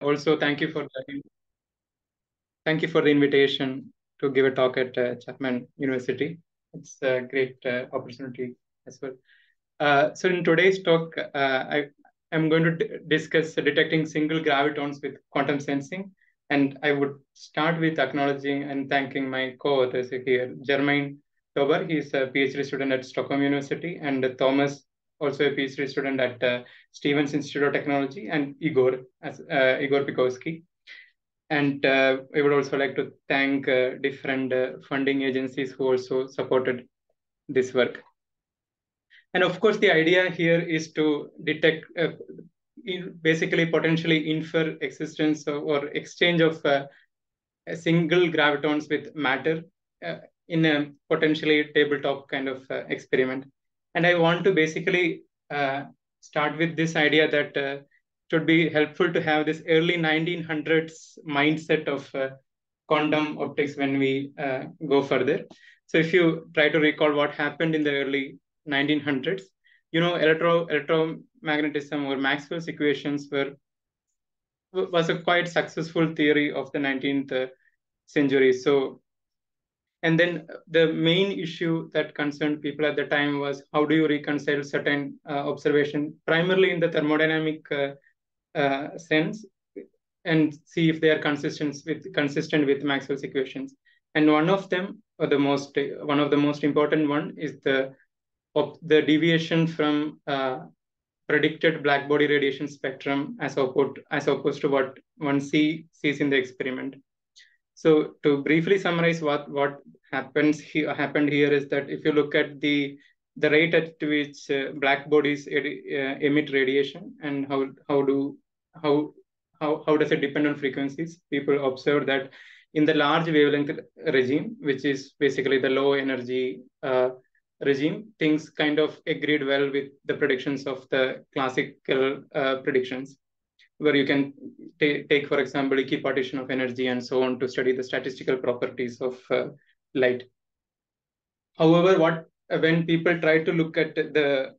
also thank you for the, thank you for the invitation to give a talk at uh, Chapman University. It's a great uh, opportunity as well. Uh, so in today's talk, uh, I am going to discuss detecting single gravitons with quantum sensing. And I would start with acknowledging and thanking my co-authors here, Germain Tobar, he's a PhD student at Stockholm University, and Thomas, also a PhD student at uh, Stevens Institute of Technology, and Igor, as, uh, Igor Pikovski. And uh, I would also like to thank uh, different uh, funding agencies who also supported this work. And of course, the idea here is to detect, uh, basically potentially infer existence or exchange of single gravitons with matter in a potentially tabletop kind of uh, experiment. And I want to basically uh, start with this idea that uh, it would be helpful to have this early 1900s mindset of uh, quantum optics when we uh, go further. So if you try to recall what happened in the early 1900s, you know, electro electromagnetism or Maxwell's equations were was a quite successful theory of the 19th uh, century. So and then the main issue that concerned people at the time was how do you reconcile certain uh, observation, primarily in the thermodynamic uh, uh, sense, and see if they are consistent with consistent with Maxwell's equations. And one of them, or the most one of the most important one, is the of the deviation from uh, predicted black body radiation spectrum as opposed as opposed to what one see sees in the experiment. So to briefly summarize what, what happens happened here is that if you look at the the rate at which uh, black bodies uh, emit radiation and how how do how how how does it depend on frequencies? People observe that in the large wavelength regime, which is basically the low energy uh, regime, things kind of agreed well with the predictions of the classical uh, predictions where you can take, for example, equipartition of energy and so on to study the statistical properties of uh, light. However, what when people try to look at the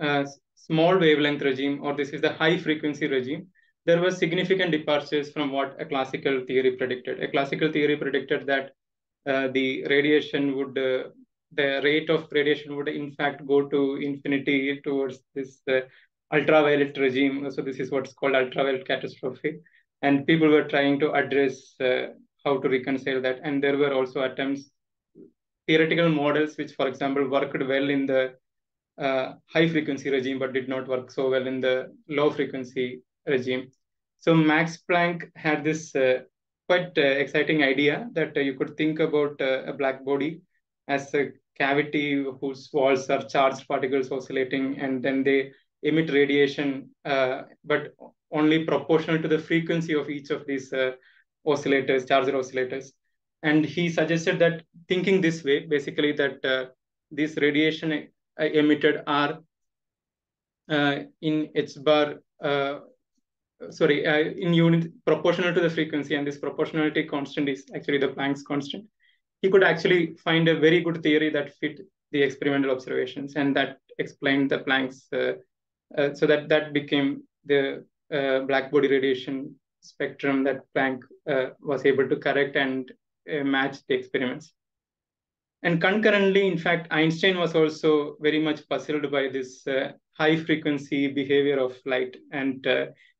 uh, small wavelength regime, or this is the high frequency regime, there were significant departures from what a classical theory predicted. A classical theory predicted that uh, the radiation would, uh, the rate of radiation would in fact go to infinity towards this uh, ultraviolet regime. So this is what's called ultraviolet catastrophe. And people were trying to address uh, how to reconcile that. And there were also attempts, theoretical models, which, for example, worked well in the uh, high frequency regime, but did not work so well in the low frequency regime. So Max Planck had this uh, quite uh, exciting idea that uh, you could think about uh, a black body as a cavity whose walls are charged particles oscillating, and then they emit radiation, uh, but only proportional to the frequency of each of these uh, oscillators, charger oscillators. And he suggested that thinking this way, basically that uh, this radiation emitted are in h bar sorry, uh, in unit proportional to the frequency, and this proportionality constant is actually the Planck's constant. He could actually find a very good theory that fit the experimental observations, and that explained the Planck's uh, uh, so that that became the uh, black body radiation spectrum that Planck uh, was able to correct and uh, match the experiments. And concurrently, in fact, Einstein was also very much puzzled by this uh, high frequency behavior of light. And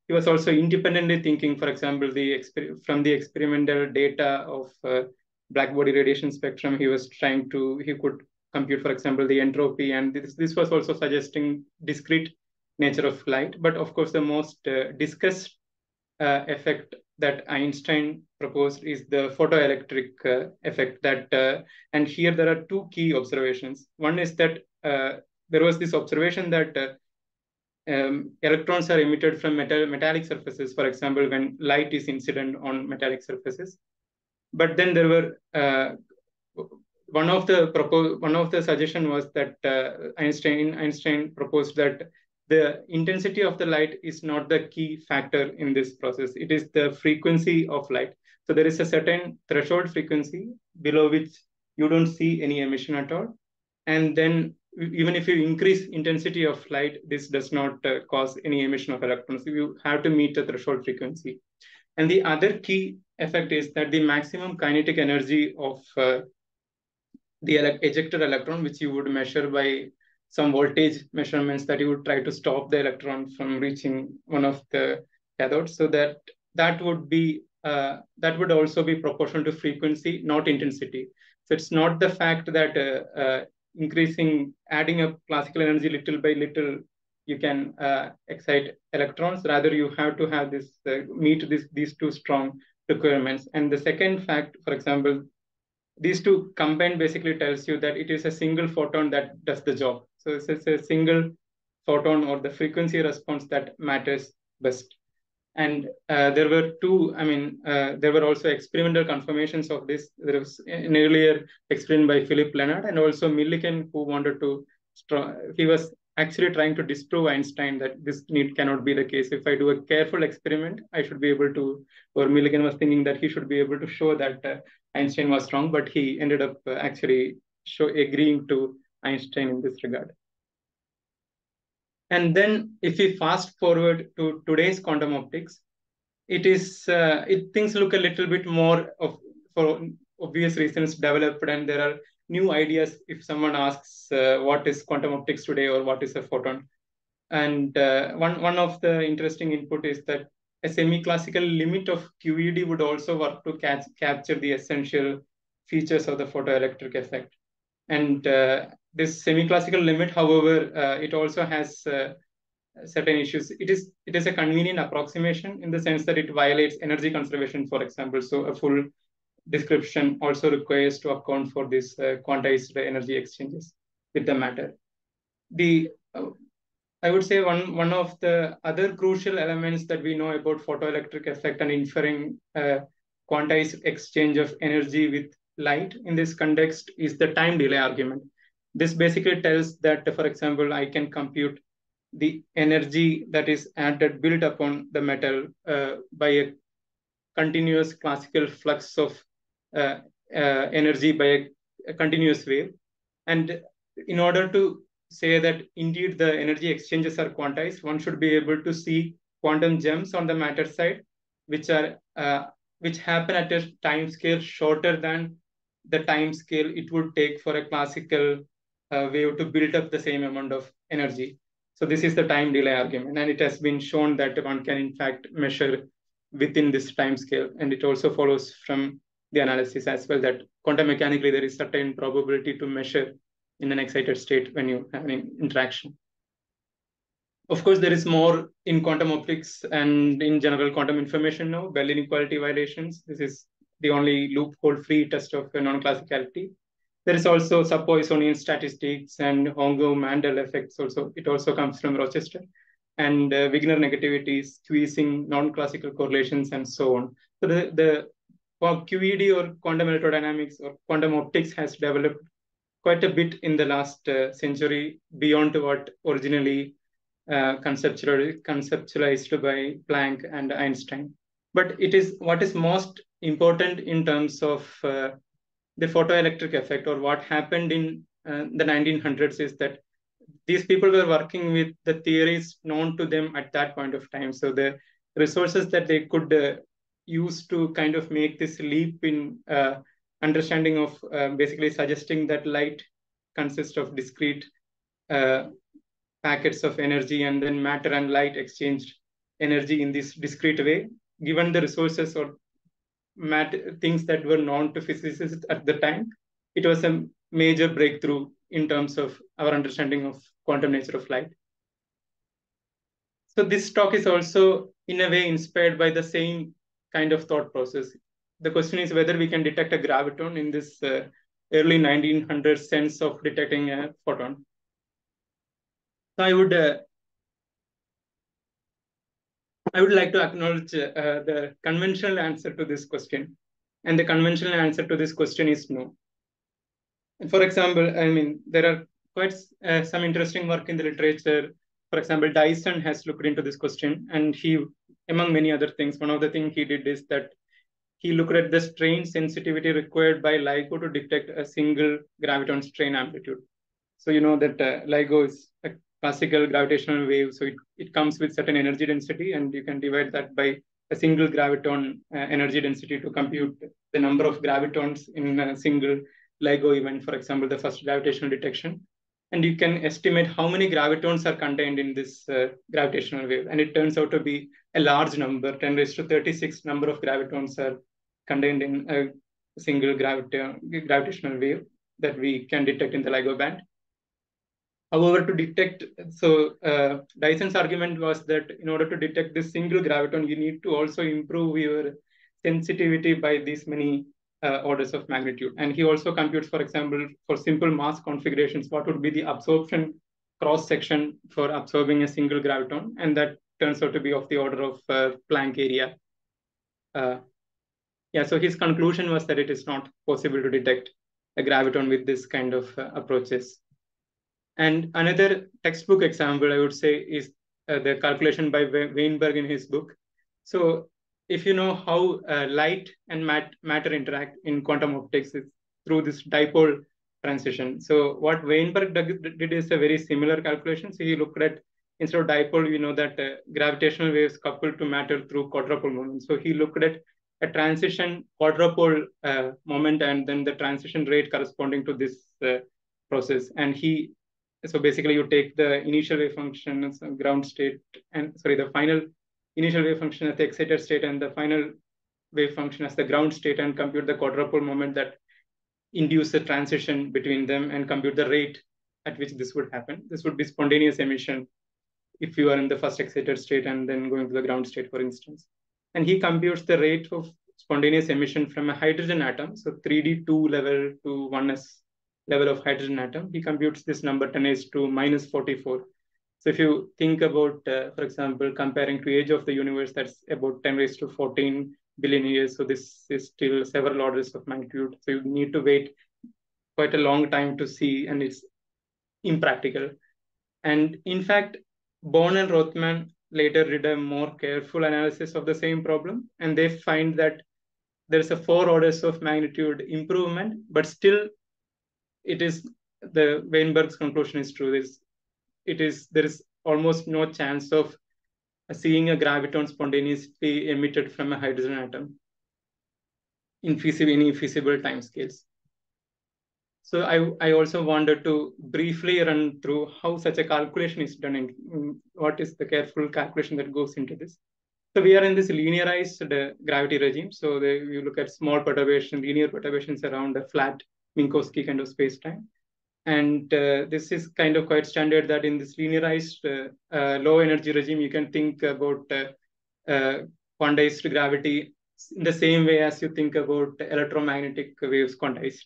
he was also independently thinking, for example, the from the experimental data of black body radiation spectrum, he was trying to, he could compute, for example, the entropy. And this, this was also suggesting discrete nature of light. But of course, the most uh, discussed uh, effect that Einstein proposed is the photoelectric uh, effect. That uh, and here there are two key observations. One is that uh, there was this observation that uh, um, electrons are emitted from metal metallic surfaces. For example, when light is incident on metallic surfaces. But then there were one of the propose one of the suggestion was that Einstein Einstein proposed that the intensity of the light is not the key factor in this process. It is the frequency of light. So there is a certain threshold frequency below which you don't see any emission at all. And then even if you increase intensity of light, this does not uh, cause any emission of electrons. You have to meet the threshold frequency. And the other key effect is that the maximum kinetic energy of uh, the ele ejected electron, which you would measure by some voltage measurements that you would try to stop the electron from reaching one of the cathodes. So that that would be uh, that would also be proportional to frequency, not intensity. So it's not the fact that uh, uh, increasing, adding up classical energy little by little, you can uh, excite electrons. Rather, you have to have this uh, meet this these two strong requirements. And the second fact, for example, these two combined basically tells you that it is a single photon that does the job. So it's a single photon or the frequency response that matters best. And uh, there were two, I mean, uh, there were also experimental confirmations of this. There was an earlier experiment by Philip Lenard and also Millikan who wanted to, he was actually trying to disprove Einstein that this need cannot be the case. If I do a careful experiment, I should be able to, or Millikan was thinking that he should be able to show that uh, Einstein was wrong, but he ended up uh, actually show, agreeing to Einstein in this regard. And then if we fast forward to today's quantum optics, it is uh, it things look a little bit more of for obvious reasons developed and there are new ideas if someone asks uh, what is quantum optics today or what is a photon. And uh, one, one of the interesting input is that a semi-classical limit of QED would also work to catch, capture the essential features of the photoelectric effect. And uh, this semi-classical limit, however, uh, it also has uh, certain issues. It is it is a convenient approximation in the sense that it violates energy conservation, for example. So a full description also requires to account for this uh, quantized energy exchanges with the matter. The uh, I would say one one of the other crucial elements that we know about photoelectric effect and inferring uh, quantized exchange of energy with light in this context is the time delay argument. This basically tells that, for example, I can compute the energy that is added built upon the metal uh, by a continuous classical flux of uh, uh, energy by a, a, continuous wave. And in order to say that indeed the energy exchanges are quantized, one should be able to see quantum jumps on the matter side, which are uh, which happen at a time scale shorter than the time scale it would take for a classical uh, wave to build up the same amount of energy. So this is the time delay argument, and it has been shown that one can in fact measure within this time scale, and it also follows from the analysis as well that quantum mechanically there is certain probability to measure in an excited state when you have an interaction. Of course, there is more in quantum optics and in general quantum information now, Bell inequality violations. This is the only loophole-free test of non-classicality. There is also sub-Poissonian statistics and Hong-Ou-Mandel effects also. It also comes from Rochester. And uh, Wigner negativity, squeezing non-classical correlations, and so on. So the, the for QED or quantum electrodynamics or quantum optics has developed quite a bit in the last uh, century beyond what originally uh, conceptualized, conceptualized by Planck and Einstein. But it is what is most important in terms of uh, the photoelectric effect or what happened in uh, the 1900s is that these people were working with the theories known to them at that point of time. So the resources that they could uh, used to kind of make this leap in uh, understanding of uh, basically suggesting that light consists of discrete uh, packets of energy and then matter and light exchanged energy in this discrete way given the resources or matter, things that were known to physicists at the time it was a major breakthrough in terms of our understanding of quantum nature of light so this talk is also in a way inspired by the same kind of thought process. The question is whether we can detect a graviton in this uh, early 1900 sense of detecting a photon. So I would uh, I would like to acknowledge uh, the conventional answer to this question. And the conventional answer to this question is no. For example, I mean, there are quite uh, some interesting work in the literature. For example, Dyson has looked into this question and he among many other things, one of the things he did is that he looked at the strain sensitivity required by LIGO to detect a single graviton strain amplitude. So you know that uh, LIGO is a classical gravitational wave, so it, it comes with certain energy density, and you can divide that by a single graviton uh, energy density to compute the number of gravitons in a single LIGO event, for example, the first gravitational detection. And you can estimate how many gravitons are contained in this uh, gravitational wave. And it turns out to be a large number, 10 raised to 36 number of gravitons are contained in a single gravita gravitational wave that we can detect in the LIGO band. However, to detect, so uh, Dyson's argument was that in order to detect this single graviton, you need to also improve your sensitivity by these many uh, orders of magnitude. And he also computes, for example, for simple mass configurations, what would be the absorption cross section for absorbing a single graviton. And that turns out to be of the order of uh, Planck area. Uh, yeah, so his conclusion was that it is not possible to detect a graviton with this kind of uh, approaches. And another textbook example, I would say, is uh, the calculation by Weinberg in his book. So if you know how uh, light and mat matter interact in quantum optics is through this dipole transition. So what Weinberg did is a very similar calculation. So he looked at, instead of dipole, we know that uh, gravitational waves couple to matter through quadrupole moment. So he looked at a transition quadrupole uh, moment and then the transition rate corresponding to this uh, process. And he so basically you take the initial wave function a ground state and sorry, the final initial wave function as the excited state and the final wave function as the ground state and compute the quadrupole moment that induce the transition between them and compute the rate at which this would happen. This would be spontaneous emission if you are in the first excited state and then going to the ground state, for instance. And he computes the rate of spontaneous emission from a hydrogen atom, so 3D2 level to 1s level of hydrogen atom, he computes this number 10 raised to minus 44. So if you think about, uh, for example, comparing to age of the universe, that's about 10 raised to 14 billion years. So this is still several orders of magnitude. So you need to wait quite a long time to see, and it's impractical. And in fact, Boughn and Rothman later did a more careful analysis of the same problem, and they find that there's a four orders of magnitude improvement, but still it is the Weinberg's conclusion is true. It is there is almost no chance of seeing a graviton spontaneously emitted from a hydrogen atom in feasible, any feasible timescales. So I, I also wanted to briefly run through how such a calculation is done and what is the careful calculation that goes into this. So we are in this linearized uh, gravity regime. So the, you look at small perturbation, linear perturbations around a flat Minkowski kind of space-time. And uh, this is kind of quite standard that in this linearized uh, uh low energy regime, you can think about uh, uh, quantized gravity in the same way as you think about electromagnetic waves quantized.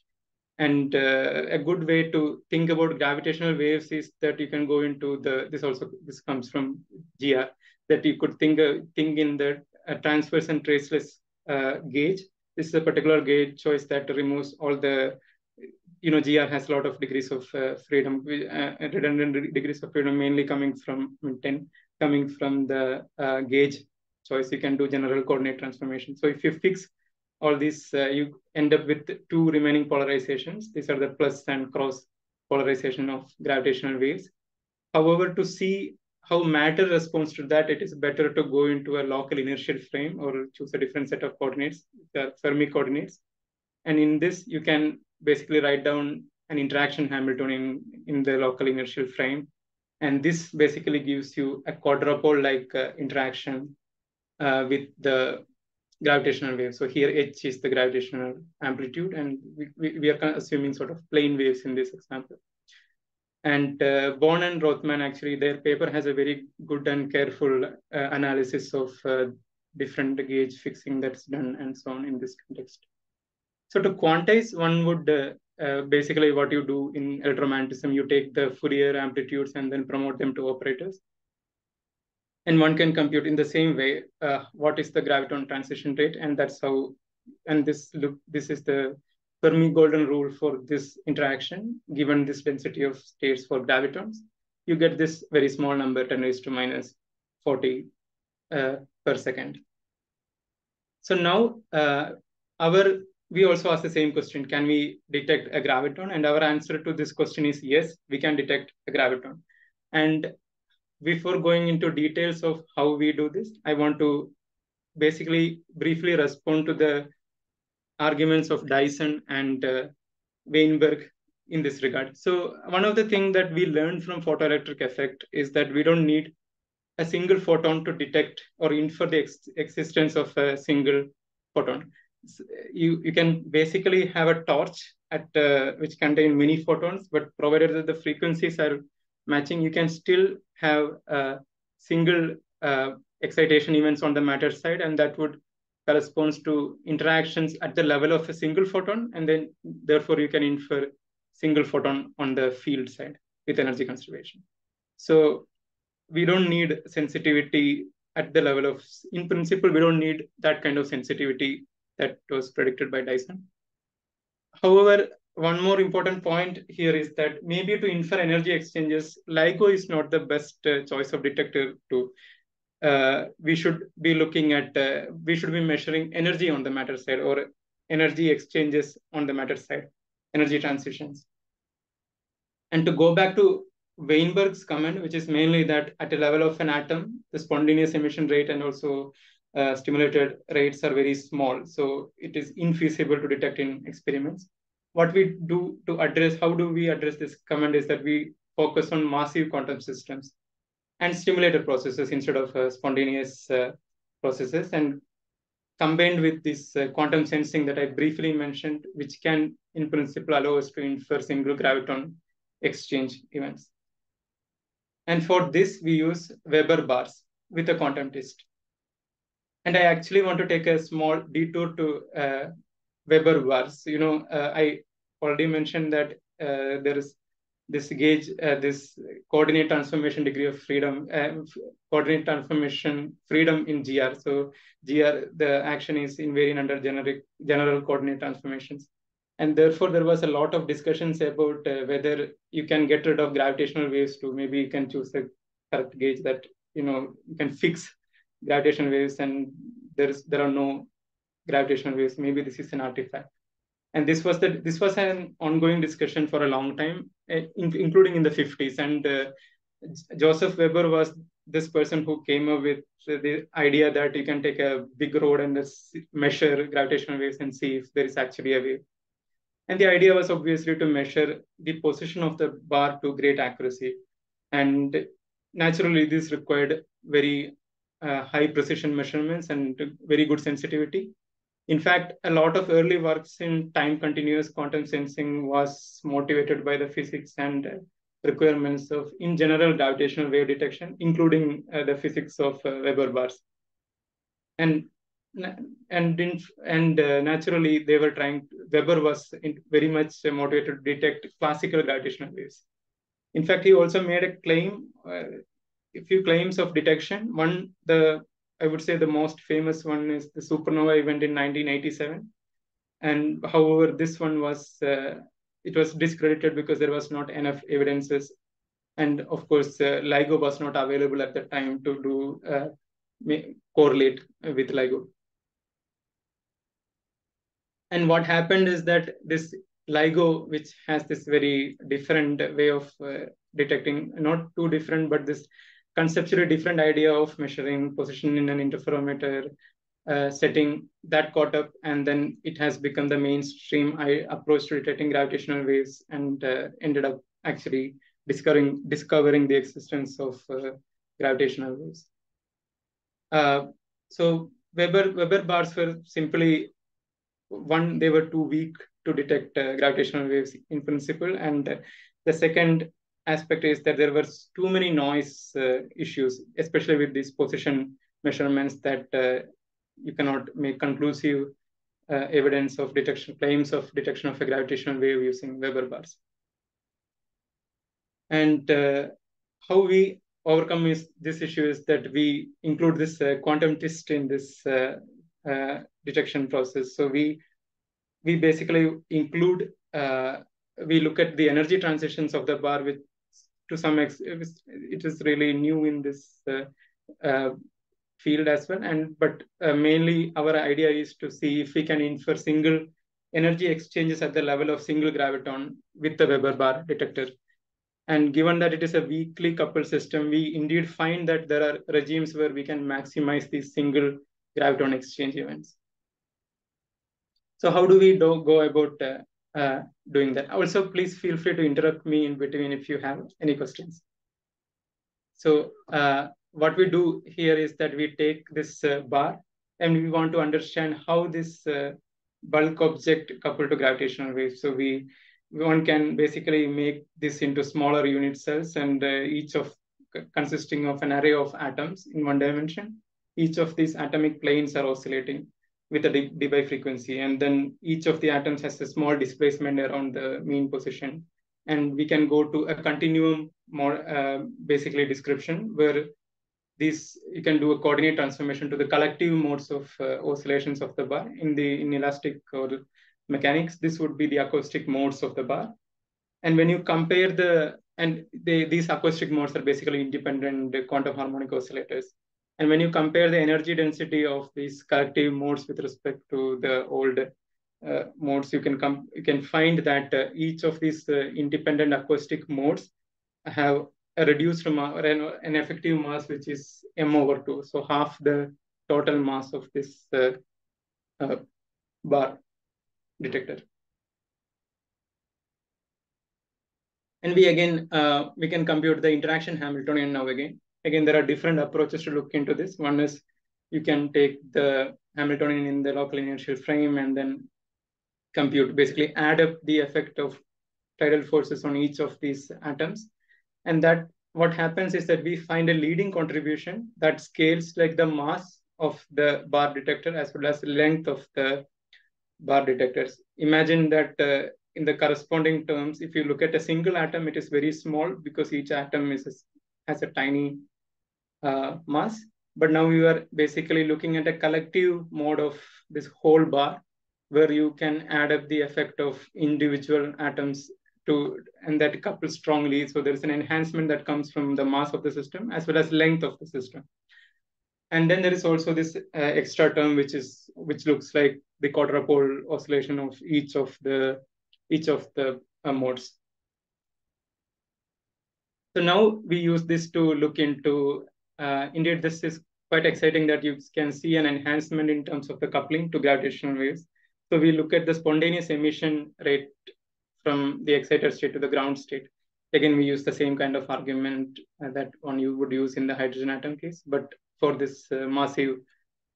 And a good way to think about gravitational waves is that you can go into the, this also, this comes from GR, that you could think, think in the transverse and traceless gauge. This is a particular gauge choice that removes all the you know, GR has a lot of degrees of uh, freedom, uh, redundant degrees of freedom, mainly coming from I mean, 10, coming from the uh, gauge choice. You can do general coordinate transformation. So if you fix all these, uh, you end up with two remaining polarizations. These are the plus and cross polarization of gravitational waves. However, to see how matter responds to that, it is better to go into a local inertial frame or choose a different set of coordinates, the Fermi coordinates. And in this, you can basically write down an interaction Hamiltonian in the local inertial frame. And this basically gives you a quadrupole-like uh, interaction uh, with the gravitational wave. So here h is the gravitational amplitude, and we, we, we are assuming sort of plane waves in this example. And uh, Boughn and Rothman, actually, their paper has a very good and careful uh, analysis of uh, different gauge fixing that's done and so on in this context. So to quantize, one would uh, uh, basically what you do in electromagnetism, you take the Fourier amplitudes and then promote them to operators. And one can compute in the same way uh, what is the graviton transition rate, and that's how. And this look, this is the Fermi golden rule for this interaction. Given this density of states for gravitons, you get this very small number, 10 raised to minus 40 uh, per second. So now uh, our we also ask the same question, can we detect a graviton? And our answer to this question is yes, we can detect a graviton. And before going into details of how we do this, I want to basically briefly respond to the arguments of Dyson and uh, Weinberg in this regard. So one of the things that we learned from photoelectric effect is that we don't need a single photon to detect or infer the ex existence of a single photon. You, you can basically have a torch at uh, which contain many photons, but provided that the frequencies are matching, you can still have a single uh, excitation events on the matter side, and that would corresponds to interactions at the level of a single photon, and then therefore you can infer single photon on the field side with energy conservation. So we don't need sensitivity at the level of, in principle, we don't need that kind of sensitivity that was predicted by Dyson. However, one more important point here is that maybe to infer energy exchanges, LIGO is not the best uh, choice of detector to uh, we should be looking at, uh, we should be measuring energy on the matter side or energy exchanges on the matter side, energy transitions. And to go back to Weinberg's comment, which is mainly that at a level of an atom, the spontaneous emission rate and also uh, stimulated rates are very small. So it is infeasible to detect in experiments. What we do to address, how do we address this comment is that we focus on massive quantum systems and stimulated processes instead of uh, spontaneous uh, processes. And combined with this uh, quantum sensing that I briefly mentioned, which can in principle allow us to infer single graviton exchange events. And for this, we use Weber bars with a quantum twist. And I actually want to take a small detour to uh, Weber bars. You know, uh, I already mentioned that uh, there is this gauge, uh, this coordinate transformation degree of freedom, uh, coordinate transformation freedom in GR. So GR, the action is invariant under generic general coordinate transformations. And therefore, there was a lot of discussions about uh, whether you can get rid of gravitational waves to Maybe you can choose a correct gauge that, you know, you can fix gravitational waves and there's there are no gravitational waves. Maybe this is an artifact and this was the this was an ongoing discussion for a long time, eh, in, including in the 50s. And uh, Joseph Weber was this person who came up with the idea that you can take a big rod and measure gravitational waves and see if there is actually a wave. And the idea was obviously to measure the position of the bar to great accuracy. And naturally, this required very uh, high precision measurements and very good sensitivity. In fact, a lot of early works in time continuous quantum sensing was motivated by the physics and requirements of, in general, gravitational wave detection, including uh, the physics of uh, Weber bars. And and in, and uh, naturally, they were trying. Weber was in, very much motivated to detect classical gravitational waves. In fact, he also made a claim, uh, few claims of detection. One, the I would say the most famous one is the supernova event in 1987. And however, this one was uh, it was discredited because there was not enough evidences, and of course, uh, LIGO was not available at the time to do uh, correlate with LIGO. And what happened is that this LIGO, which has this very different way of uh, detecting, not too different, but this conceptually different idea of measuring position in an interferometer uh, setting that caught up and then it has become the mainstream I approach to detecting gravitational waves and uh, ended up actually discovering discovering the existence of uh, gravitational waves. Uh, so Weber Weber bars were simply one they were too weak to detect uh, gravitational waves in principle and the second aspect is that there were too many noise uh, issues, especially with these position measurements that uh, you cannot make conclusive uh, evidence of detection, claims of detection of a gravitational wave using Weber bars. And uh, how we overcome is, this issue is that we include this uh, quantum twist in this uh, detection process. So we we basically include we look at the energy transitions of the bar with to some extent, it is really new in this uh, uh, field as well. And but uh, mainly our idea is to see if we can infer single energy exchanges at the level of single graviton with the Weber bar detector. And given that it is a weakly coupled system, we indeed find that there are regimes where we can maximize these single graviton exchange events. So how do we do, go about uh, uh, doing that? Also, please feel free to interrupt me in between if you have any questions. So uh, what we do here is that we take this uh, bar and we want to understand how this uh, bulk object coupled to gravitational waves. So we one can basically make this into smaller unit cells and uh, each of consisting of an array of atoms in one dimension. Each of these atomic planes are oscillating with a Debye frequency. And then each of the atoms has a small displacement around the mean position. And we can go to a continuum more uh, basically description where this you can do a coordinate transformation to the collective modes of uh, oscillations of the bar in the in elastic or mechanics. This would be the acoustic modes of the bar. And when you compare the and they, these acoustic modes are basically independent quantum harmonic oscillators. And when you compare the energy density of these collective modes with respect to the old uh, modes, you can come you can find that uh, each of these uh, independent acoustic modes have a reduced mass or an, an, effective mass which is m over two, so half the total mass of this uh, uh, bar detector. And we again, uh, we can compute the interaction Hamiltonian now again. Again, there are different approaches to look into this. One is you can take the Hamiltonian in the local inertial frame and then compute, basically add up the effect of tidal forces on each of these atoms. And that what happens is that we find a leading contribution that scales like the mass of the bar detector as well as the length of the bar detectors. Imagine that uh, in the corresponding terms, if you look at a single atom, it is very small because each atom is a, has a tiny uh, mass. But now you are basically looking at a collective mode of this whole bar where you can add up the effect of individual atoms to and that couples strongly. So there's an enhancement that comes from the mass of the system as well as length of the system. And then there is also this uh, extra term which is which looks like the quadrupole oscillation of each of the each of the uh, modes. So now we use this to look into, uh, indeed, this is quite exciting that you can see an enhancement in terms of the coupling to gravitational waves. So we look at the spontaneous emission rate from the excited state to the ground state. Again, we use the same kind of argument uh, that one you would use in the hydrogen atom case, but for this uh, massive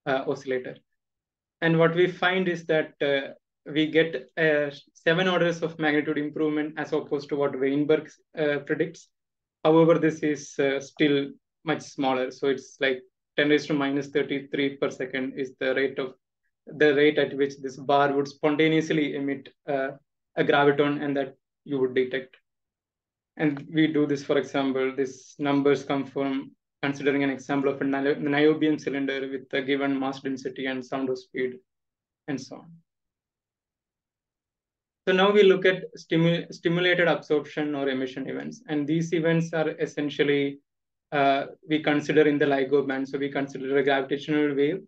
uh, oscillator. And what we find is that uh, we get uh, seven orders of magnitude improvement as opposed to what Weinberg uh, predicts. However, this is uh, still much smaller. So it's like 10 raised to minus 33 per second is the rate of the rate at which this bar would spontaneously emit uh, a graviton and that you would detect. And we do this, for example, these numbers come from considering an example of a niobium cylinder with a given mass density and sound of speed and so on. So now we look at stimu stimulated absorption or emission events. And these events are essentially, uh, we consider in the LIGO band. So we consider a gravitational wave,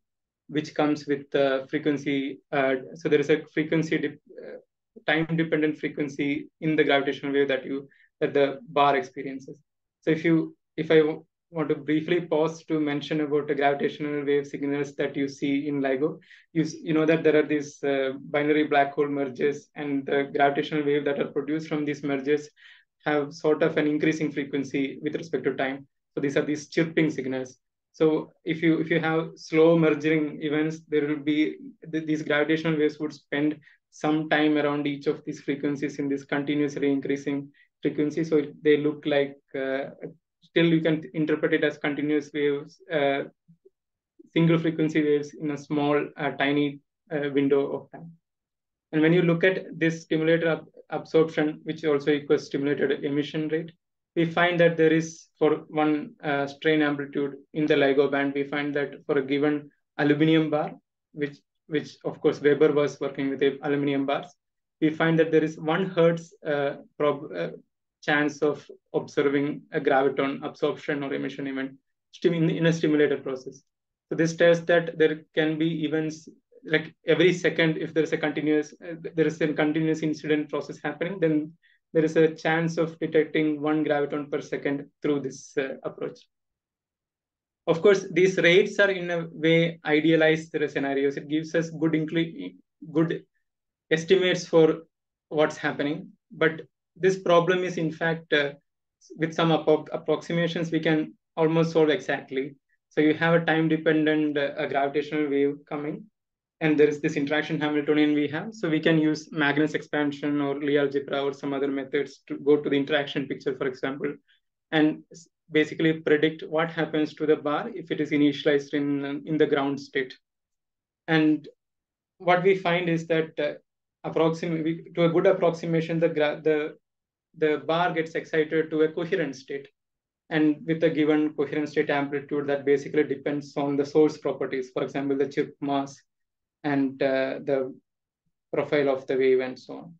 which comes with the frequency. Uh, so there is a frequency, uh, time-dependent frequency in the gravitational wave that you that the bar experiences. So if you, if I want to briefly pause to mention about the gravitational wave signals that you see in LIGO. You, you know that there are these uh, binary black hole mergers and the gravitational wave that are produced from these mergers have sort of an increasing frequency with respect to time. So these are these chirping signals. So if you if you have slow merging events, there will be th these gravitational waves would spend some time around each of these frequencies in this continuously increasing frequency. So they look like uh, still you can interpret it as continuous waves, uh, single frequency waves in a small, uh, tiny uh, window of time. And when you look at this stimulated ab absorption, which also equals stimulated emission rate, we find that there is for one uh, strain amplitude in the LIGO band, we find that for a given aluminum bar, which which of course Weber was working with aluminum bars, we find that there is one hertz uh, prob uh, chance of observing a graviton absorption or emission event in, a stimulated process. So this tells that there can be events like every second, if there's a continuous, uh, there is a continuous incident process happening, then there is a chance of detecting one graviton per second through this uh, approach. Of course, these rates are in a way idealized scenarios. It gives us good good estimates for what's happening. But this problem is in fact, uh, with some approximations, we can almost solve exactly. So you have a time dependent uh, gravitational wave coming and there is this interaction Hamiltonian we have. So we can use Magnus expansion or Lie algebra or some other methods to go to the interaction picture, for example, and basically predict what happens to the bar if it is initialized in, in the ground state. And what we find is that uh, to a good approximation, the, the, the bar gets excited to a coherent state. And with a given coherent state amplitude that basically depends on the source properties, for example, the chirp mass and uh, the profile of the wave and so on.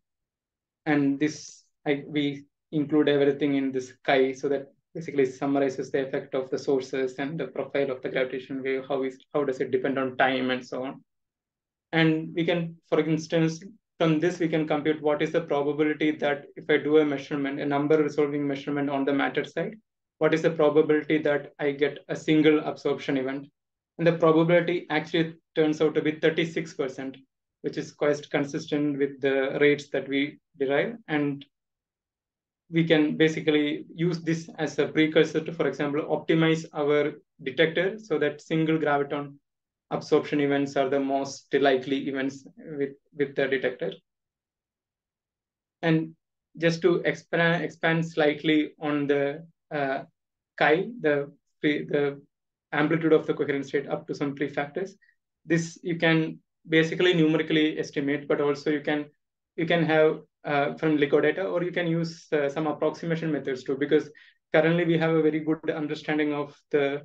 And this, I, we include everything in this chi so that basically summarizes the effect of the sources and the profile of the gravitational wave, how, is, how does it depend on time and so on. And we can, for instance, from this, we can compute what is the probability that if I do a measurement, a number resolving measurement on the matter side, what is the probability that I get a single absorption event? And the probability actually turns out to be 36%, which is quite consistent with the rates that we derive. And we can basically use this as a precursor to, for example, optimize our detector so that single graviton absorption events are the most likely events with, with the detector. And just to expand, expand slightly on the uh, chi, the, the amplitude of the coherent state up to some prefactors. This you can basically numerically estimate, but also you can you can have uh, from LIGO data, or you can use uh, some approximation methods too, because currently we have a very good understanding of the,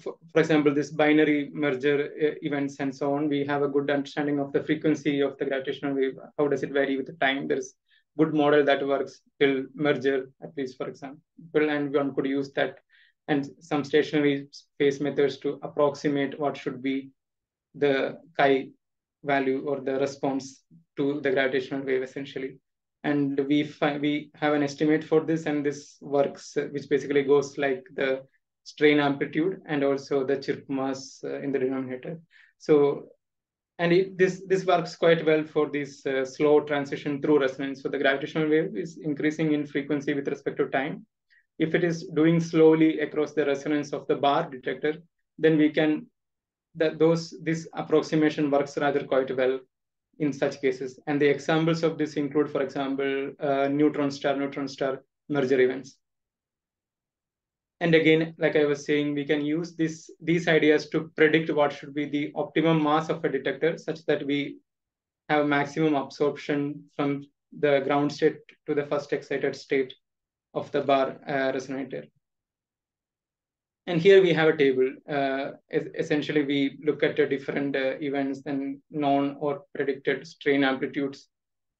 for, for example, this binary merger uh, events and so on. We have a good understanding of the frequency of the gravitational wave. How does it vary with the time? There's good model that works till merger, at least for example, and one could use that and some stationary phase methods to approximate what should be the chi value or the response to the gravitational wave essentially. And we find, we have an estimate for this and this works, uh, which basically goes like the strain amplitude and also the chirp mass uh, in the denominator. So, and it, this, this works quite well for this uh, slow transition through resonance. So the gravitational wave is increasing in frequency with respect to time if it is doing slowly across the resonance of the bar detector, then we can that those this approximation works rather quite well in such cases. And the examples of this include, for example, uh, neutron star neutron star merger events. And again, like I was saying, we can use this these ideas to predict what should be the optimum mass of a detector, such that we have maximum absorption from the ground state to the first excited state of the bar uh, resonator. And here we have a table. Uh, essentially, we look at the different uh, events and known or predicted strain amplitudes,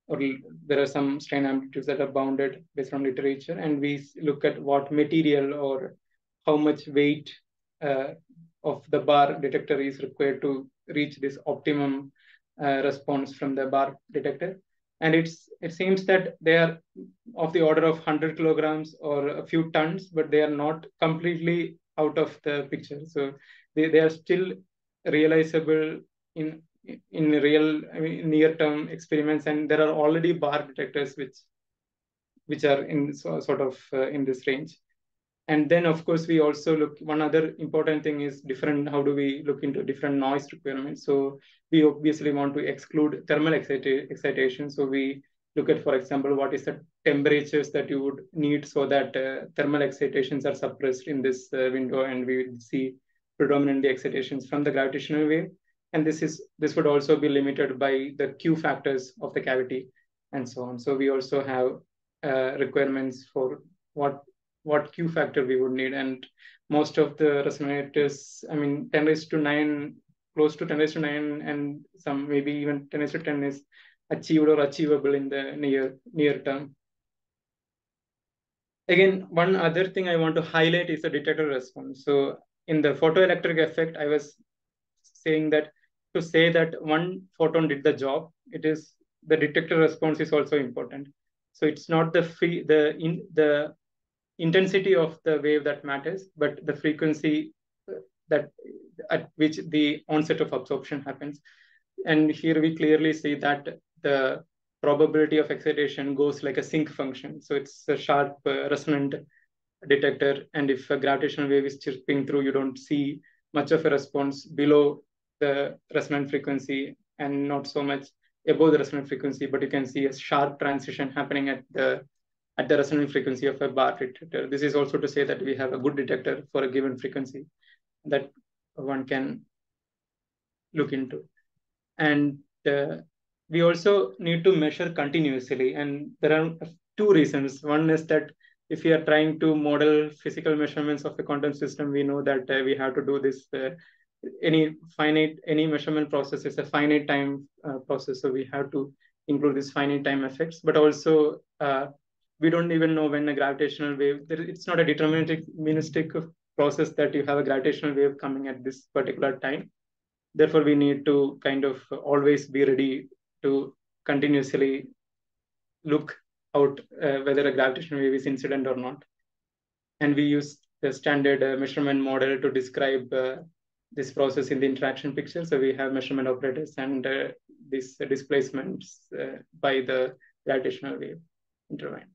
or there are some strain amplitudes that are bounded based on literature, and we look at what material or how much weight uh, of the bar detector is required to reach this optimum uh, response from the bar detector. And it's it seems that they are of the order of 100 kilograms or a few tons but they are not completely out of the picture. So they, they are still realizable in in real I mean, near term experiments and there are already bar detectors which which are in so, sort of uh, in this range. And then of course we also look one other important thing is different how do we look into different noise requirements? So we obviously want to exclude thermal excita excitation. So we look at for example what is the temperatures that you would need so that uh, thermal excitations are suppressed in this uh, window and we see predominantly excitations from the gravitational wave and this is this would also be limited by the q factors of the cavity and so on so we also have uh, requirements for what what Q factor we would need. And most of the resonators, I mean, 10 raised to 9, close to 10 raised to 9, and some maybe even 10 raised to 10 is achieved or achievable in the near, near term. Again, one other thing I want to highlight is the detector response. So in the photoelectric effect, I was saying that to say that one photon did the job, it is the detector response is also important. So it's not the free the in the intensity of the wave that matters, but the frequency that at which the onset of absorption happens. And here we clearly see that the probability of excitation goes like a sinc function. So it's a sharp uh, resonant detector. And if a gravitational wave is chirping through, you don't see much of a response below the resonant frequency and not so much above the resonant frequency, but you can see a sharp transition happening at the at the resonant frequency of a bar detector. This is also to say that we have a good detector for a given frequency that one can look into. And uh, we also need to measure continuously. And there are two reasons. One is that if we are trying to model physical measurements of a quantum system, we know that uh, we have to do this. Uh, any finite, any measurement process is a finite time uh, process. So we have to include these finite time effects, but also uh, we don't even know when a gravitational wave, it's not a deterministic ministic process that you have a gravitational wave coming at this particular time. Therefore, we need to kind of always be ready to continuously look out uh, whether a gravitational wave is incident or not. And we use the standard uh, measurement model to describe uh, this process in the interaction picture. So we have measurement operators and uh, these displacements uh, by the gravitational wave intervene.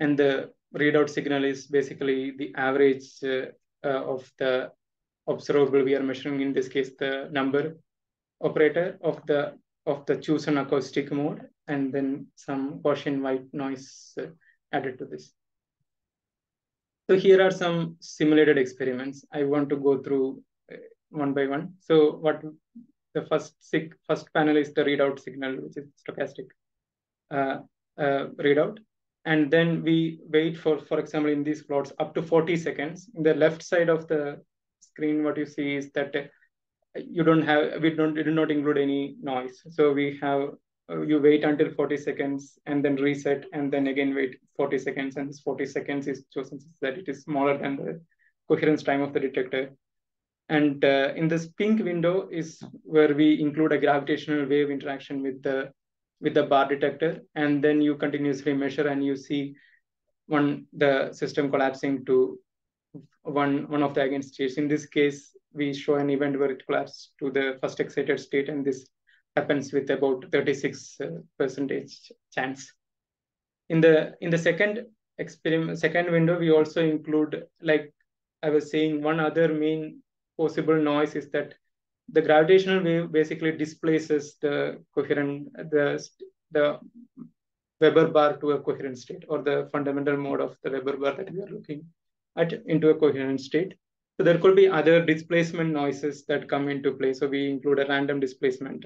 And the readout signal is basically the average uh, uh, of the observable we are measuring, in this case, the number operator of the of the chosen acoustic mode, and then some Gaussian white noise uh, added to this. So here are some simulated experiments. I want to go through one by one. So what the first sig, first panel is the readout signal, which is stochastic uh, uh, readout and then we wait for, for example, in these plots up to 40 seconds. In the left side of the screen, what you see is that uh, you don't have, we don't, we do not include any noise. So we have, uh, you wait until 40 seconds and then reset and then again wait 40 seconds. And this 40 seconds is chosen so that it is smaller than the coherence time of the detector. And uh, in this pink window is where we include a gravitational wave interaction with the with the bar detector and then you continuously measure and you see one the system collapsing to one one of the eigenstates. In this case, we show an event where it collapsed to the first excited state, and this happens with about 36 uh, percentage chance. In the in the second experiment, second window, we also include like I was saying, one other main possible noise is that the gravitational wave basically displaces the coherent the the Weber bar to a coherent state or the fundamental mode of the Weber bar that we are looking at into a coherent state. So there could be other displacement noises that come into play. So we include a random displacement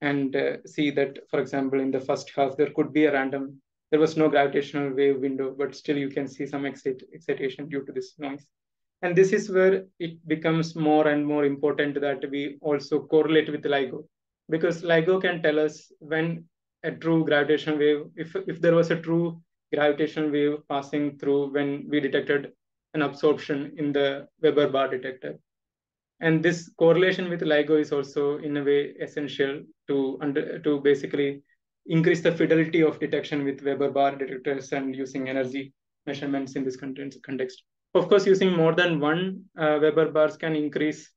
and uh, see that, for example, in the first half, there could be a random, there was no gravitational wave window, but still you can see some excit excitation due to this noise. And this is where it becomes more and more important that we also correlate with LIGO because LIGO can tell us when a true gravitational wave, if, if there was a true gravitational wave passing through when we detected an absorption in the Weber bar detector. And this correlation with LIGO is also in a way essential to, under, to basically increase the fidelity of detection with Weber bar detectors and using energy measurements in this context. Of course, using more than one uh, Weber bars can increase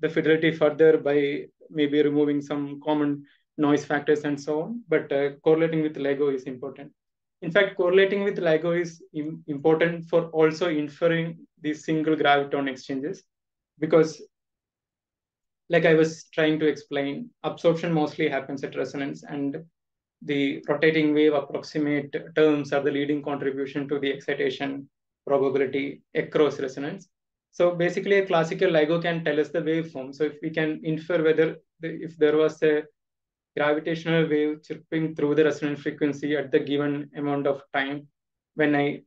the fidelity further by maybe removing some common noise factors and so on. But uh, correlating with LIGO is important. In fact, correlating with LIGO is Im important for also inferring these single graviton exchanges because like I was trying to explain, absorption mostly happens at resonance and the rotating wave approximate terms are the leading contribution to the excitation probability across resonance. So basically a classical LIGO can tell us the waveform. So if we can infer whether the, if there was a gravitational wave chirping through the resonant frequency at the given amount of time when I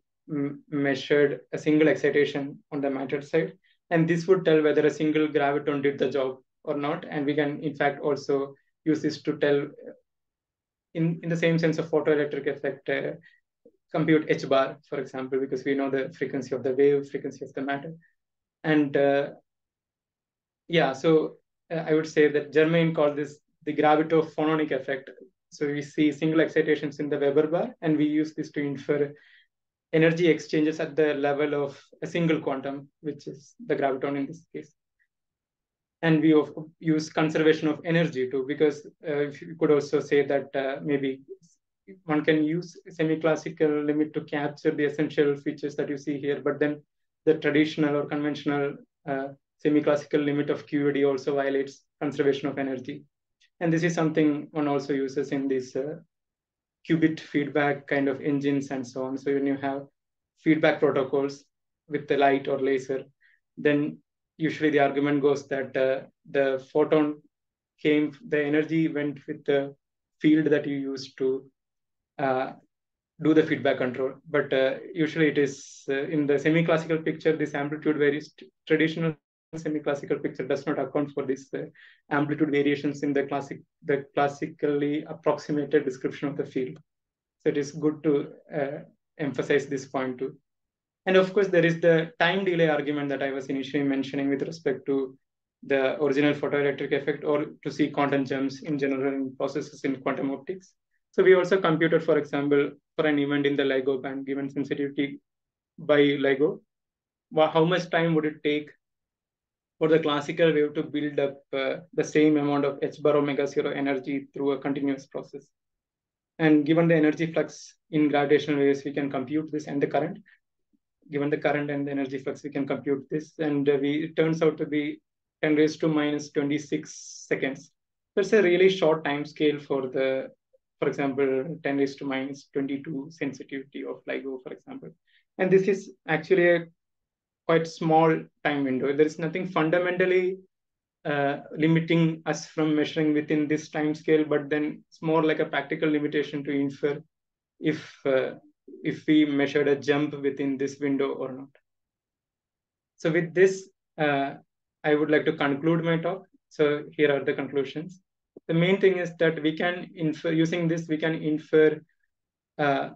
measured a single excitation on the matter side. And this would tell whether a single graviton did the job or not. And we can, in fact, also use this to tell, in, in the same sense of photoelectric effect, uh, compute h bar, for example, because we know the frequency of the wave, frequency of the matter. And uh, yeah, so uh, I would say that Germain called this the gravitophononic effect. So we see single excitations in the Weber bar, and we use this to infer energy exchanges at the level of a single quantum, which is the graviton in this case. And we use conservation of energy too, because uh, you could also say that uh, maybe one can use semi-classical limit to capture the essential features that you see here, but then the traditional or conventional uh, semi-classical limit of QED also violates conservation of energy. And this is something one also uses in these uh, qubit feedback kind of engines and so on. So when you have feedback protocols with the light or laser, then usually the argument goes that uh, the photon came, the energy went with the field that you used to do the feedback control. But uh, usually it is uh, in the semi-classical picture, this amplitude varies. Traditional semi-classical picture does not account for this uh, amplitude variations in the classic, the classically approximated description of the field. So it is good to uh, emphasize this point too. And of course, there is the time delay argument that I was initially mentioning with respect to the original photoelectric effect or to see quantum jumps in general in processes in quantum optics. So we also computed, for example, for an event in the LIGO band, given sensitivity by LIGO, how much time would it take for the classical wave to build up uh, the same amount of h bar omega zero energy through a continuous process? And given the energy flux in gravitational waves, we can compute this and the current. Given the current and the energy flux, we can compute this. And uh, we, it turns out to be 10 raised to minus 26 seconds. That's a really short time scale for the for example, 10 raised to minus 22 sensitivity of LIGO, for example. And this is actually a quite small time window. There is nothing fundamentally uh, limiting us from measuring within this time scale, but then it's more like a practical limitation to infer if uh, if we measured a jump within this window or not. So with this, uh, I would like to conclude my talk. So here are the conclusions the main thing is that we can infer using this we can infer uh,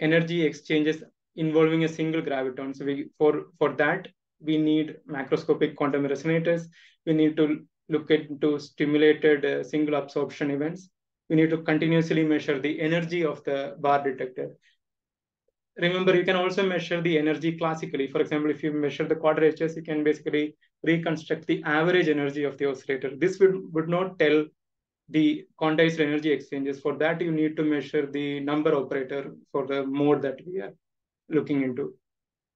energy exchanges involving a single graviton. So we for for that we need macroscopic quantum resonators. We need to look into stimulated uh, single absorption events. We need to continuously measure the energy of the bar detector. Remember you can also measure the energy classically. For example if you measure the quadratures you can basically reconstruct the average energy of the oscillator. This would, would not tell the quantized energy exchanges. For that, you need to measure the number operator for the mode that we are looking into.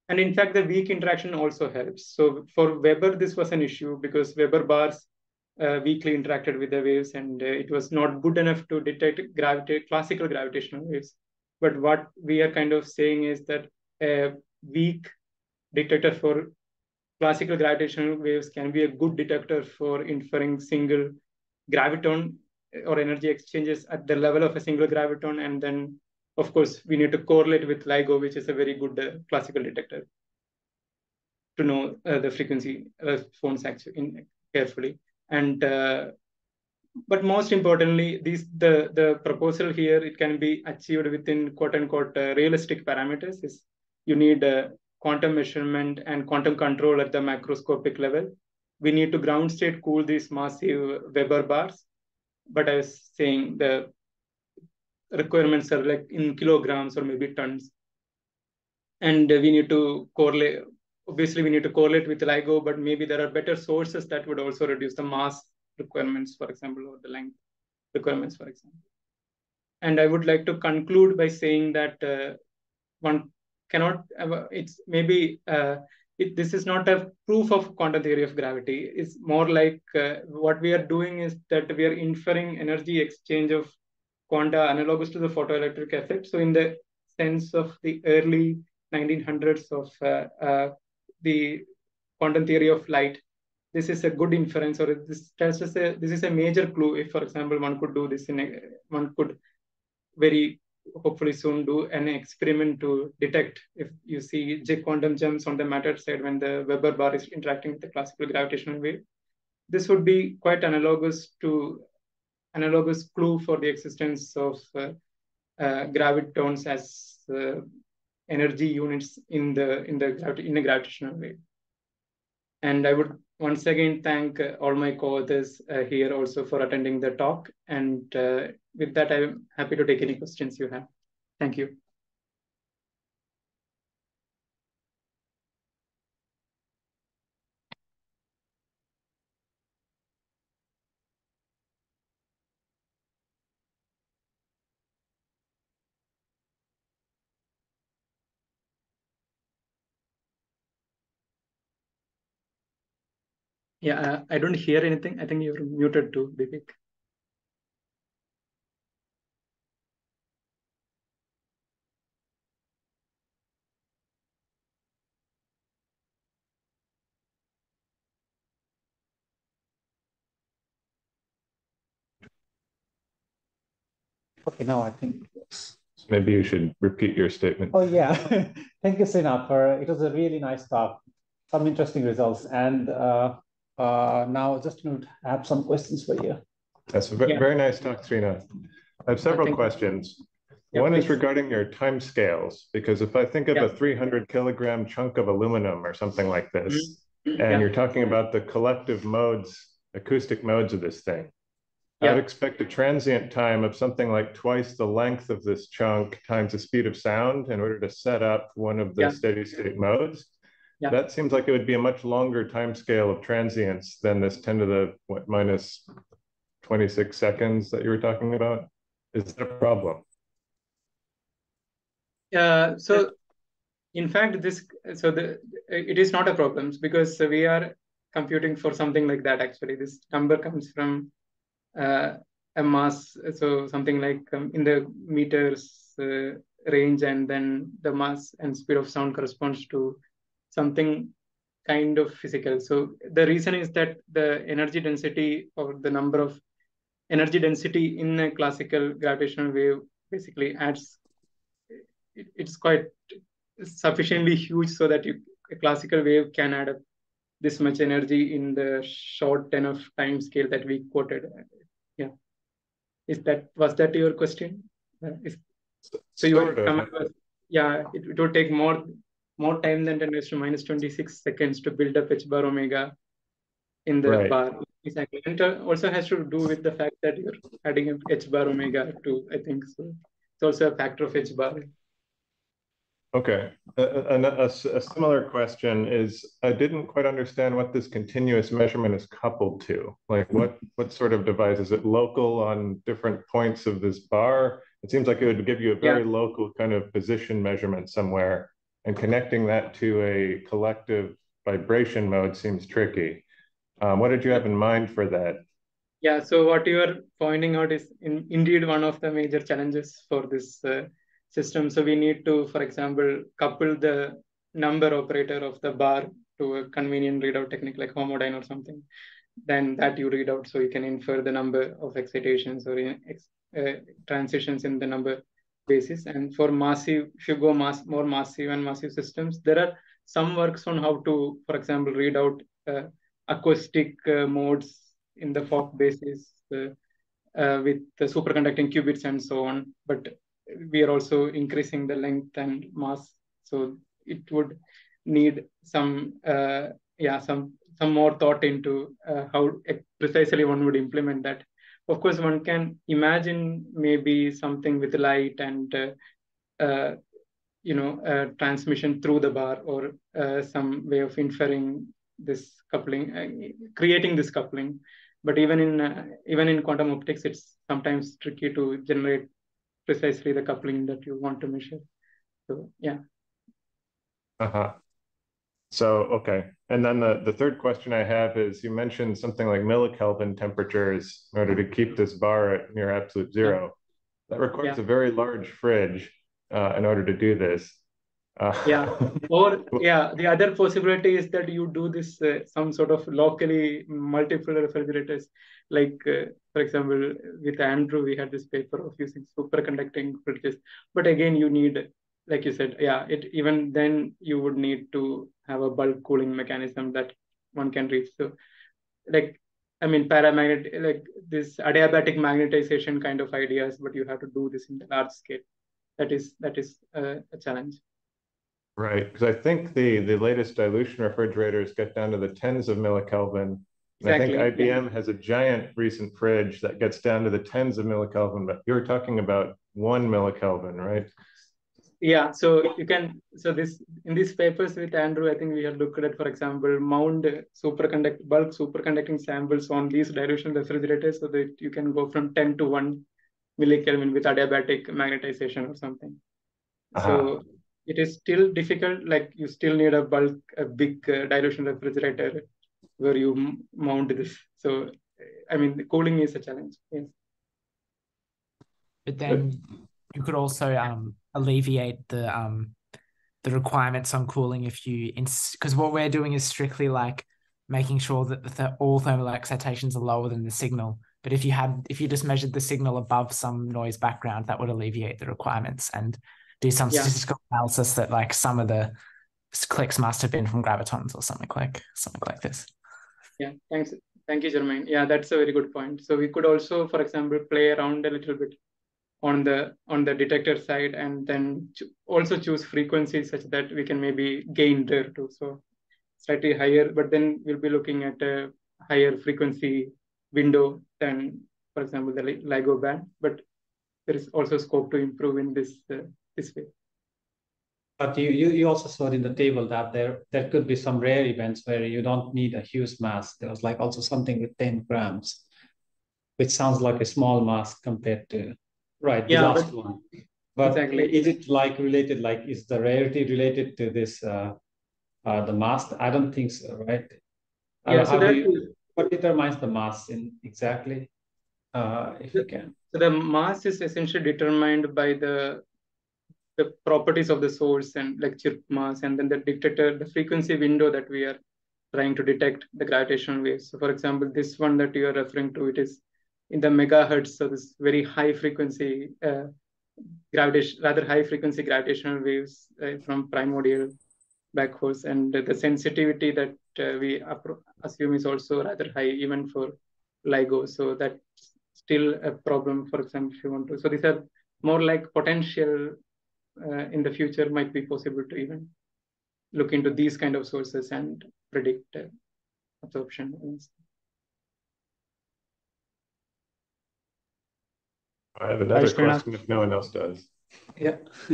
And in fact, the weak interaction also helps. So for Weber, this was an issue because Weber bars uh, weakly interacted with the waves and uh, it was not good enough to detect gravita classical gravitational waves. But what we are kind of saying is that a weak detector for classical gravitational waves can be a good detector for inferring single graviton or energy exchanges at the level of a single graviton. And then, of course, we need to correlate with LIGO, which is a very good uh, classical detector to know uh, the frequency response actually in, carefully. And uh, but most importantly, these the the proposal here it can be achieved within quote unquote uh, realistic parameters. Is you need a quantum measurement and quantum control at the macroscopic level. We need to ground state cool these massive Weber bars but I was saying the requirements are like in kilograms or maybe tons. And we need to correlate, obviously we need to correlate with LIGO, but maybe there are better sources that would also reduce the mass requirements, for example, or the length requirements, for example. And I would like to conclude by saying that uh, one cannot, it's maybe uh, it, this is not a proof of quantum theory of gravity. It's more like uh, what we are doing is that we are inferring energy exchange of quanta analogous to the photoelectric effect. So in the sense of the early 1900s of uh, uh, the quantum theory of light, this is a good inference or this tells us a, this is a major clue. If, for example, one could do this in a, one could very hopefully soon do an experiment to detect if you see J quantum jumps on the matter side when the Weber bar is interacting with the classical gravitational wave. This would be quite analogous to analogous clue for the existence of uh, uh, gravitons as uh, energy units in the in the in the gravitational wave. And I would once again thank uh, all my co-authors uh, here also for attending the talk. And uh, with that, I'm happy to take any questions you have. Thank you. Yeah, uh, I don't hear anything. I think you're muted too, Vivek. Okay, now I think Maybe you should repeat your statement. Oh yeah, thank you, Sreenath, for it was a really nice talk, some interesting results, and uh, uh, now just to have some questions for you. That's a very, Yeah. very nice talk, Sreenath. I have several you. questions. Yeah, One is regarding your time scales, because if I think of Yeah. a 300 kilogram chunk of aluminum or something like this, Mhm. and Yeah. you're talking about the collective modes, acoustic modes of this thing. I'd expect a transient time of something like twice the length of this chunk times the speed of sound in order to set up one of the Yeah. steady state modes. Yeah. That seems like it would be a much longer time scale of transients than this 10 to the what minus 26 seconds that you were talking about. Is that a problem? Uh, so in fact, this so the it is not a problem because we are computing for something like that actually. This number comes from uh, a mass, so something like um, in the meters uh, range, and then the mass and speed of sound corresponds to something kind of physical. So the reason is that the energy density or the number of energy density in a classical gravitational wave basically adds it, it's quite sufficiently huge so that you, a classical wave can add up this much energy in the short enough time scale that we quoted. Yeah. Is that was that your question? Is, so you Sort would of. come across, yeah, it, it would take more more time than 10 raised to minus 26 seconds to build up h bar omega in the Right. bar. Exactly. And it also has to do with the fact that you're adding up h bar omega too, I think. So it's also a factor of h bar. Okay. A similar question is, I didn't quite understand what this continuous measurement is coupled to. Like what, what sort of device? Is it local on different points of this bar? It seems like it would give you a very local kind of position measurement somewhere. And connecting that to a collective vibration mode seems tricky. Um, what did you have in mind for that? Yeah, so what you are pointing out is in, indeed one of the major challenges for this uh, system. So we need to, for example, couple the number operator of the bar to a convenient readout technique like homodyne or something. Then that you read out so you can infer the number of excitations or in, uh, transitions in the number basis. And for massive, if you go mass, more massive and massive systems, there are some works on how to, for example, read out uh, acoustic uh, modes in the Fock basis uh, uh, with the superconducting qubits and so on. But we are also increasing the length and mass, so it would need some uh, yeah some some more thought into uh, how precisely one would implement that. Of course, one can imagine maybe something with light and uh, uh, you know uh, transmission through the bar or uh, some way of inferring this coupling, uh, creating this coupling. But even in uh, even in quantum optics, it's sometimes tricky to generate precisely the coupling that you want to measure. So yeah. Uh-huh. So, okay. And then the, the third question I have is you mentioned something like millikelvin temperatures in order to keep this bar at near absolute zero. That requires Yeah. a very large fridge uh, in order to do this. Uh, Yeah. Or yeah, the other possibility is that you do this uh, some sort of locally multiple refrigerators. Like uh, for example, with Andrew, we had this paper of using superconducting fridges. But again, you need, like you said, yeah, it even then you would need to have a bulk cooling mechanism that one can reach. So, like I mean, paramagnet, like this adiabatic magnetization kind of ideas, but you have to do this in the large scale. That is that is uh, a challenge. Right, because I think the the latest dilution refrigerators get down to the tens of millikelvin. And I think Exactly, yeah. IBM has a giant recent fridge that gets down to the tens of millikelvin, but you're talking about one millikelvin, right? Yeah, so you can so this in these papers with Andrew, I think we have looked at, for example, mount superconduct bulk superconducting samples on these dilution refrigerators so that you can go from 10 to 1 millikelvin with adiabatic magnetization or something. Uh-huh. So it is still difficult, like you still need a bulk, a big uh, dilution refrigerator where you mount this. So, I mean, the cooling is a challenge. Yes. But then you could also um, alleviate the um, the requirements on cooling if you because what we're doing is strictly like making sure that the th all thermal excitations are lower than the signal. But if you had if you just measured the signal above some noise background, that would alleviate the requirements and do some yeah. statistical analysis that like some of the clicks must have been from gravitons or something like something like this. Yeah, thanks. Thank you, Germain. Yeah, that's a very good point. So we could also, for example, play around a little bit on the on the detector side and then cho also choose frequencies such that we can maybe gain there too. So slightly higher, but then we'll be looking at a higher frequency window than, for example, the LIGO band. But there is also scope to improve in this uh, this way. But you, you, you also saw in the table that there, there could be some rare events where you don't need a huge mass. There was like also something with 10 grams, which sounds like a small mass compared to, right, the yeah, last but, one. But exactly. is it like related, like is the rarity related to this, uh, uh, the mass? I don't think so, right? Yeah, uh, so that, you, what determines the mass in exactly, uh, if you can? So the mass is essentially determined by the the properties of the source and like chirp mass, and then the detector, the frequency window that we are trying to detect the gravitational waves. So for example, this one that you are referring to, it is in the megahertz, so this very high frequency uh, gravitation, rather high frequency gravitational waves uh, from primordial black holes, and the sensitivity that uh, we assume is also rather high even for LIGO. So that's still a problem, for example, if you want to. So these are more like potential uh, in the future might be possible to even look into these kind of sources and predict uh, absorption. I have another question if no one else does. Yeah.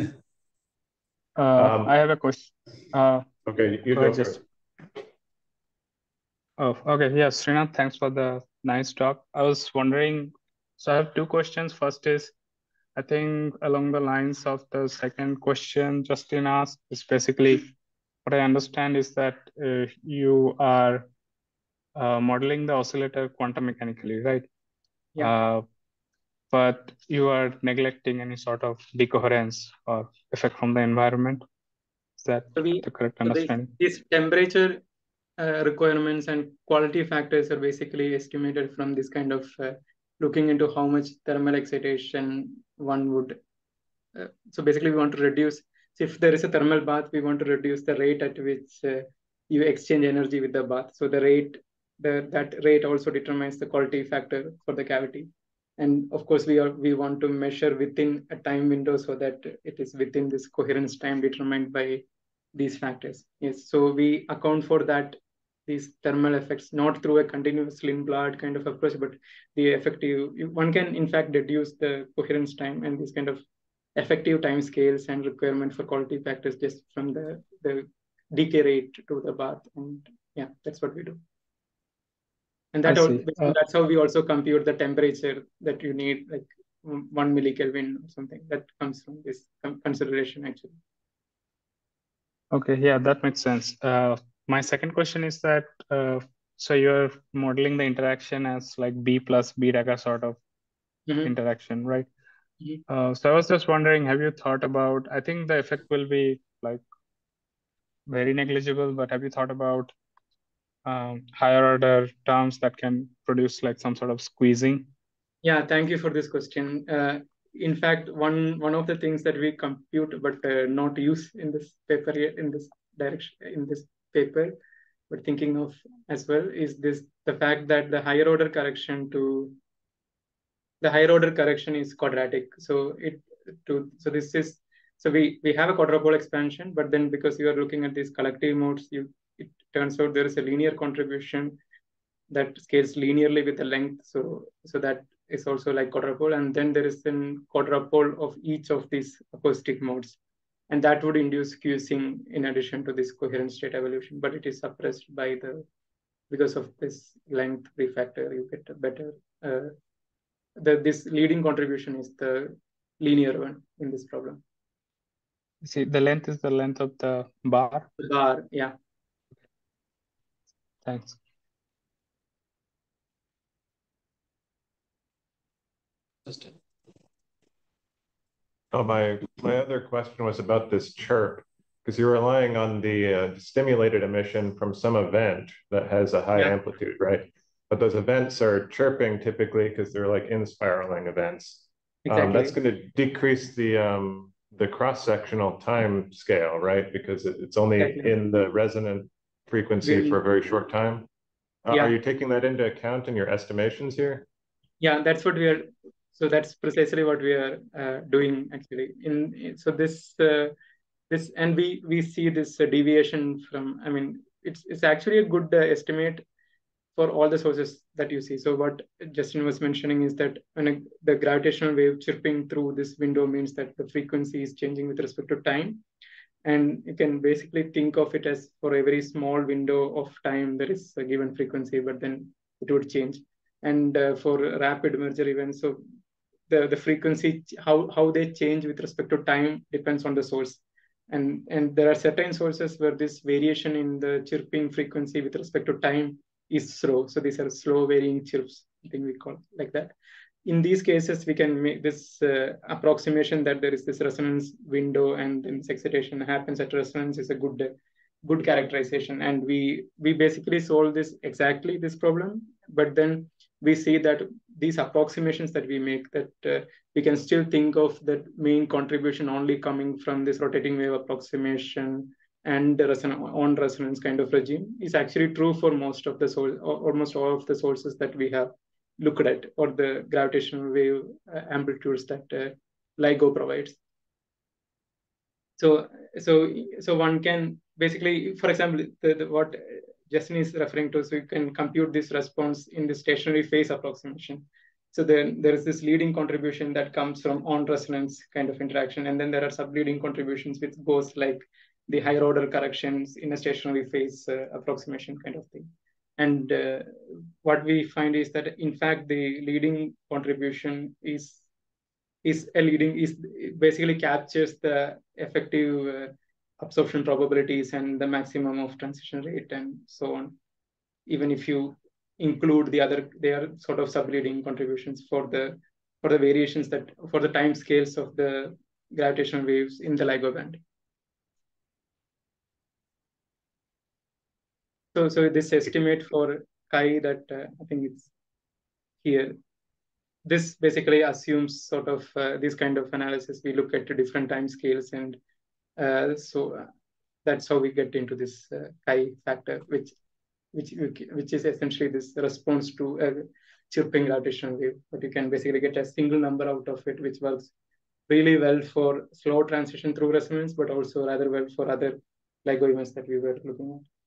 uh, um, I have a question. Uh, okay, you go just... Oh, okay. Yeah, Sreenath, thanks for the nice talk. I was wondering, so I have two questions. First is, I think along the lines of the second question Justin asked is basically what I understand is that uh, you are uh, modeling the oscillator quantum mechanically, right? Yeah. Uh, but you are neglecting any sort of decoherence or effect from the environment. Is that so we, the correct understanding? These temperature uh, requirements and quality factors are basically estimated from this kind of uh, looking into how much thermal excitation one would. Uh, so basically, we want to reduce. So if there is a thermal bath, we want to reduce the rate at which uh, you exchange energy with the bath. So the rate, the that rate also determines the quality factor for the cavity. And of course, we are we want to measure within a time window so that it is within this coherence time determined by these factors. Yes. So we account for that these thermal effects, not through a continuous Lindblad kind of approach, but the effective, one can in fact deduce the coherence time and these kind of effective time scales and requirement for quality factors just from the, the decay rate to the bath. And yeah, that's what we do. And that all, uh, that's how we also compute the temperature that you need, like one millikelvin or something that comes from this consideration actually. Okay, yeah, that makes sense. Uh, my second question is that uh, so you're modeling the interaction as like B plus B dagger sort of mm-hmm. interaction, right? Mm-hmm. Uh, so I was just wondering, have you thought about? I think the effect will be like very negligible, but have you thought about um, higher order terms that can produce like some sort of squeezing? Yeah, thank you for this question. Uh, in fact, one one of the things that we compute but uh, not use in this paper yet in this direction in this paper we're thinking of as well is this the fact that the higher order correction to the higher order correction is quadratic. So it to so this is so we we have a quadrupole expansion, but then because you are looking at these collective modes, you turns out there is a linear contribution that scales linearly with the length. So so that is also like quadrupole, and then there is an quadrupole of each of these acoustic modes and that would induce squeezing in addition to this coherent state evolution, but it is suppressed by the, because of this length refactor, you get a better, uh, the, this leading contribution is the linear one in this problem. See, the length is the length of the bar? The bar, yeah. Thanks. Oh, my, my other question was about this chirp, because you're relying on the uh, stimulated emission from some event that has a high yeah. amplitude, right? But those events are chirping typically because they're like in spiraling events. Um, exactly. Um, that's going to decrease the um, the cross sectional time scale, right? Because it, it's only exactly. in the resonant frequency for a very short time. Uh, yeah. Are you taking that into account in your estimations here? Yeah, that's what we are. So that's precisely what we are uh, doing actually. In so this uh, this and we we see this uh, deviation from. I mean, it's it's actually a good uh, estimate for all the sources that you see. So what Justin was mentioning is that when a, the gravitational wave chirping through this window means that the frequency is changing with respect to time. And you can basically think of it as for a very small window of time, there is a given frequency, but then it would change. And uh, for rapid merger events, so the, the frequency, how, how they change with respect to time depends on the source. And, and there are certain sources where this variation in the chirping frequency with respect to time is slow. So these are slow varying chirps, I think we call like that. In these cases, we can make this uh, approximation that there is this resonance window and then excitation happens at resonance is a good good characterization. And we we basically solve this exactly this problem, but then we see that these approximations that we make that uh, we can still think of that main contribution only coming from this rotating wave approximation and on resonance kind of regime is actually true for most of the almost all of the sources that we have looked at, or the gravitational wave uh, amplitudes that uh, LIGO provides. So, so, so one can basically, for example, the, the, what Justin is referring to, so you can compute this response in the stationary phase approximation. So then there is this leading contribution that comes from on resonance kind of interaction, and then there are sub-leading contributions which goes like the higher order corrections in a stationary phase uh, approximation kind of thing. And uh, what we find is that in fact the leading contribution is is a leading is basically captures the effective uh, absorption probabilities and the maximum of transition rate and so on. Even if you include the other, they are sort of sub-leading contributions for the for the variations that for the time scales of the gravitational waves in the LIGO band. So, so this estimate for chi that uh, I think it's here. This basically assumes sort of uh, this kind of analysis. We look at different time scales, and uh, so uh, that's how we get into this uh, chi factor, which which which is essentially this response to a chirping gravitational wave. But you can basically get a single number out of it, which works really well for slow transition through resonance, but also rather well for other LIGO events that we were looking at.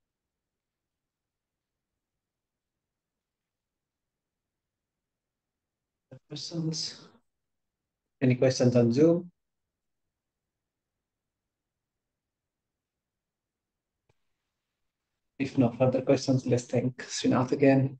Questions? Any questions on Zoom? If no further questions, let's thank Sreenath again.